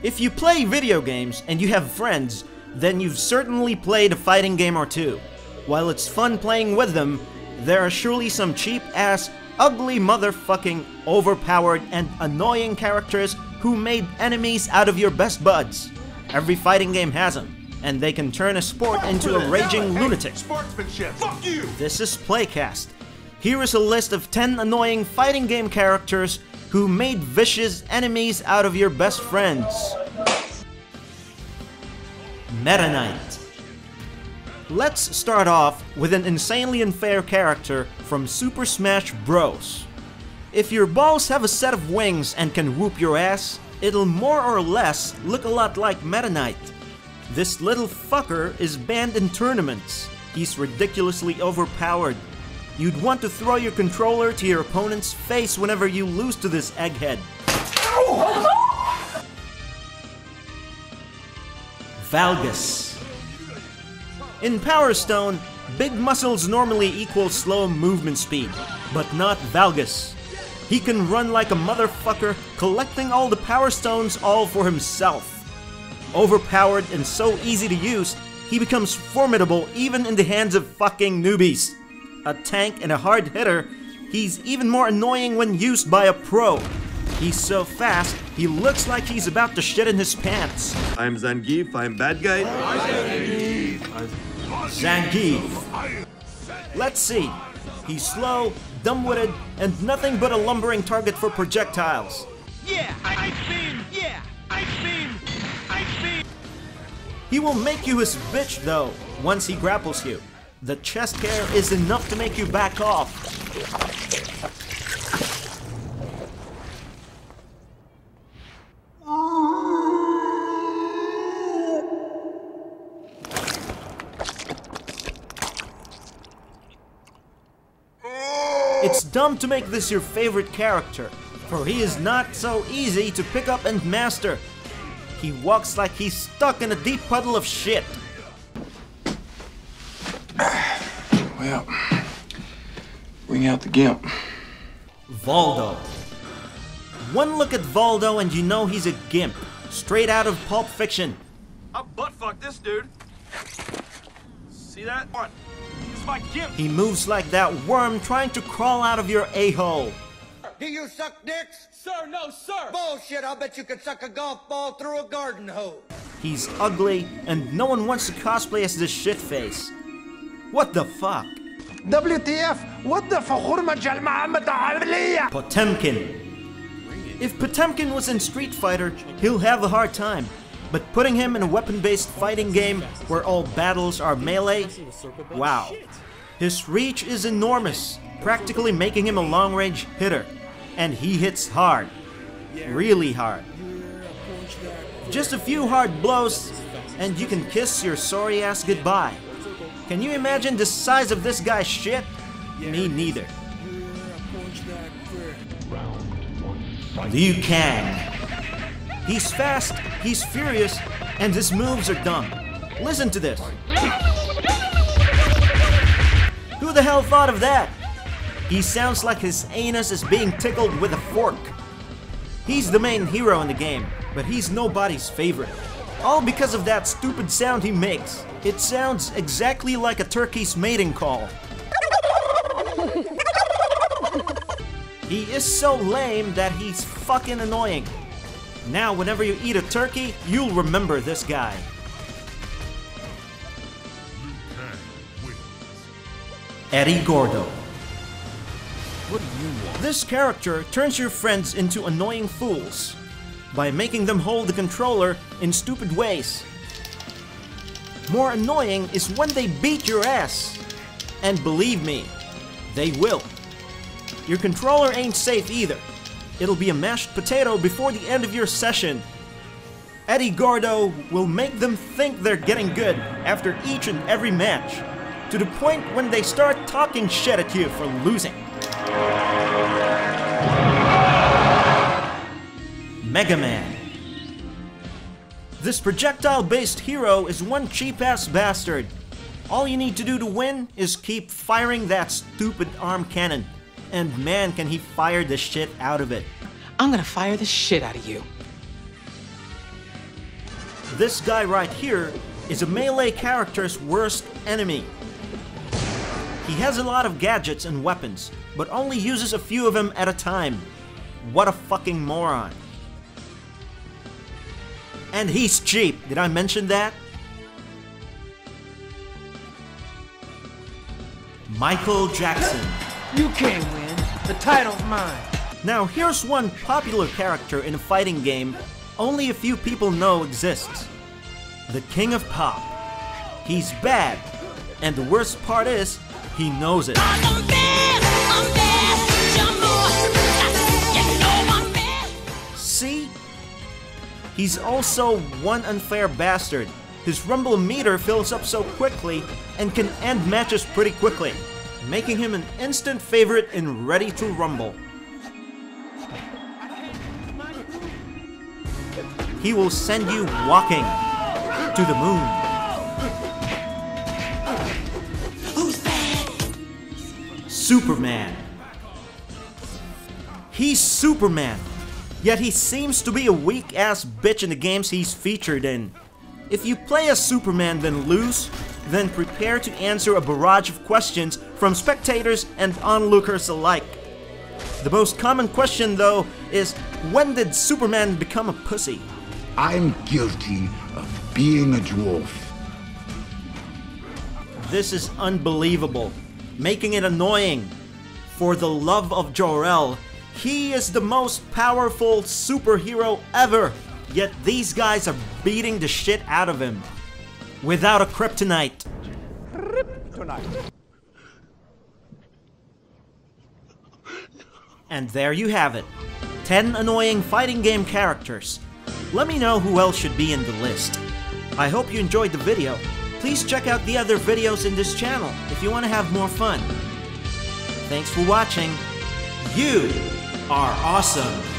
If you play video games and you have friends, then you've certainly played a fighting game or two. While it's fun playing with them, there are surely some cheap ass, ugly motherfucking, overpowered, and annoying characters who made enemies out of your best buds. Every fighting game has them, and they can turn a sport into a raging lunatic. Sportsmanship. Fuck you. This is Playcast. Here is a list of 10 annoying fighting game characters who made vicious enemies out of your best friends. Meta Knight. Let's start off with an insanely unfair character from Super Smash Bros. If your balls have a set of wings and can whoop your ass, it'll more or less look a lot like Meta Knight. This little fucker is banned in tournaments. He's ridiculously overpowered. You'd want to throw your controller to your opponent's face whenever you lose to this egghead. Valgas. In Power Stone, big muscles normally equal slow movement speed, but not Valgas. He can run like a motherfucker, collecting all the Power Stones all for himself. Overpowered and so easy to use, he becomes formidable even in the hands of fucking newbies. A tank and a hard hitter, he's even more annoying when used by a pro. He's so fast, he looks like he's about to shit in his pants. I'm Zangief, I'm bad guy. Zangief. Let's see. He's slow, dumb-witted, and nothing but a lumbering target for projectiles. Yeah, I, I've been. Yeah, I've been. I've been. He will make you his bitch though, once he grapples you. The chest hair is enough to make you back off. It's dumb to make this your favorite character, for he is not so easy to pick up and master. He walks like he's stuck in a deep puddle of shit. Well, bring out the gimp. Voldo. One look at Voldo and you know he's a gimp, straight out of Pulp Fiction. I butt fuck this dude. See that? What? It's my gimp. He moves like that worm trying to crawl out of your a-hole. Do you suck dicks? Sir, no, sir. Bullshit, I'll bet you could suck a golf ball through a garden hose. He's ugly, and no one wants to cosplay as this shitface. What the fuck? WTF what the فخور مجال محمد عملية Potemkin. If Potemkin was in Street Fighter, he'll have a hard time. But putting him in a weapon-based fighting game where all battles are melee, wow. His reach is enormous, practically making him a long-range hitter. And he hits hard. Really hard. Just a few hard blows, and you can kiss your sorry ass goodbye. Can you imagine the size of this guy's shit? Me neither. Liu Kang. He's fast, he's furious, and his moves are dumb. Listen to this. Who the hell thought of that? He sounds like his anus is being tickled with a fork. He's the main hero in the game, but he's nobody's favorite. All because of that stupid sound he makes. It sounds exactly like a turkey's mating call. he is so lame that he's fucking annoying. Now, whenever you eat a turkey, you'll remember this guy. Eddie Gordo. What do you want? This character turns your friends into annoying fools by making them hold the controller in stupid ways. More annoying is when they beat your ass. And believe me, they will. Your controller ain't safe either. It'll be a mashed potato before the end of your session. Eddie Gordo will make them think they're getting good after each and every match, to the point when they start talking shit at you for losing. Mega Man. This projectile based hero is one cheap ass bastard. All you need to do to win is keep firing that stupid arm cannon. And man, can he fire the shit out of it. I'm gonna fire the shit out of you. This guy right here is a melee character's worst enemy. He has a lot of gadgets and weapons, but only uses a few of them at a time. What a fucking moron. And he's cheap, did I mention that? Michael Jackson. You can't win. The title's mine. Now here's one popular character in a fighting game only a few people know exists. The King of Pop. He's bad, and the worst part is, he knows it. He's also one unfair bastard. His rumble meter fills up so quickly and can end matches pretty quickly, making him an instant favorite in Ready to Rumble. He will send you walking to the moon. Superman. He's Superman, yet he seems to be a weak ass bitch in the games he's featured in. If you play as Superman then lose, then prepare to answer a barrage of questions from spectators and onlookers alike. The most common question though is when did Superman become a pussy? I'm guilty of being a dwarf. This is unbelievable, making it annoying. For the love of Jor-El, he is the most powerful superhero ever, yet these guys are beating the shit out of him. Without a kryptonite. And there you have it. 10 annoying fighting game characters. Let me know who else should be in the list. I hope you enjoyed the video. Please check out the other videos in this channel if you want to have more fun. Thanks for watching. You are awesome.